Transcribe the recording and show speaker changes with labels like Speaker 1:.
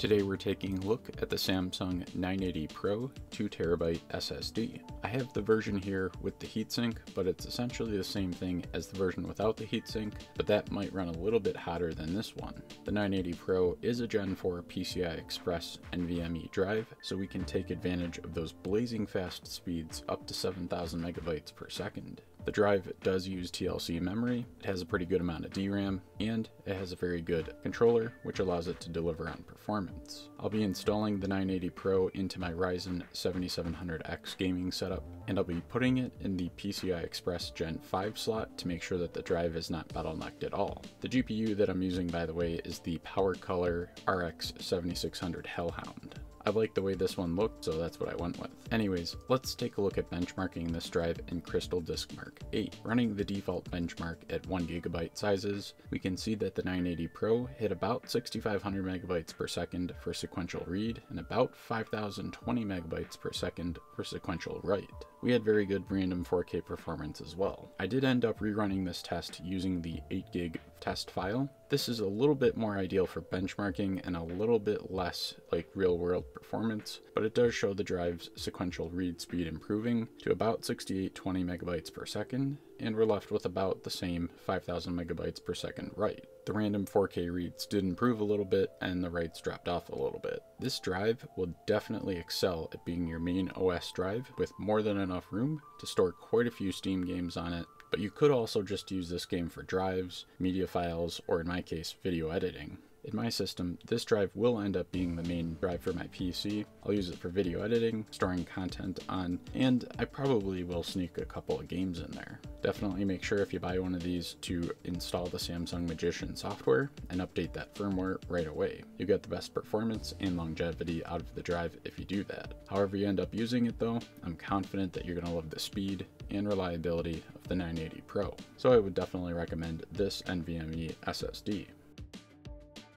Speaker 1: Today we're taking a look at the Samsung 980 Pro 2TB SSD. I have the version here with the heatsink, but it's essentially the same thing as the version without the heatsink, but that might run a little bit hotter than this one. The 980 Pro is a Gen 4 PCI Express NVMe drive, so we can take advantage of those blazing fast speeds up to 7000 megabytes per second. The drive does use TLC memory, it has a pretty good amount of DRAM, and it has a very good controller, which allows it to deliver on performance. I'll be installing the 980 Pro into my Ryzen 7700X gaming setup, and I'll be putting it in the PCI Express Gen 5 slot to make sure that the drive is not bottlenecked at all. The GPU that I'm using, by the way, is the PowerColor RX 7600 Hellhound. I like the way this one looked, so that's what I went with. Anyways, let's take a look at benchmarking this drive in Crystal Disk Mark 8. Running the default benchmark at 1GB sizes, we can see that the 980 Pro hit about 6500 megabytes per second for sequential read and about 5020 megabytes per second for sequential write. We had very good random 4K performance as well. I did end up rerunning this test using the 8GB test file. This is a little bit more ideal for benchmarking and a little bit less like real world performance, but it does show the drive's sequential read speed improving to about 6820 megabytes per second, and we're left with about the same 5000 megabytes per second write. The random 4K reads did improve a little bit and the writes dropped off a little bit. This drive will definitely excel at being your main OS drive with more than enough room to store quite a few Steam games on it but you could also just use this game for drives, media files, or in my case, video editing. In my system, this drive will end up being the main drive for my PC. I'll use it for video editing, storing content on, and I probably will sneak a couple of games in there. Definitely make sure if you buy one of these to install the Samsung Magician software and update that firmware right away. You get the best performance and longevity out of the drive if you do that. However you end up using it though, I'm confident that you're going to love the speed and reliability of the 980 Pro. So I would definitely recommend this NVMe SSD.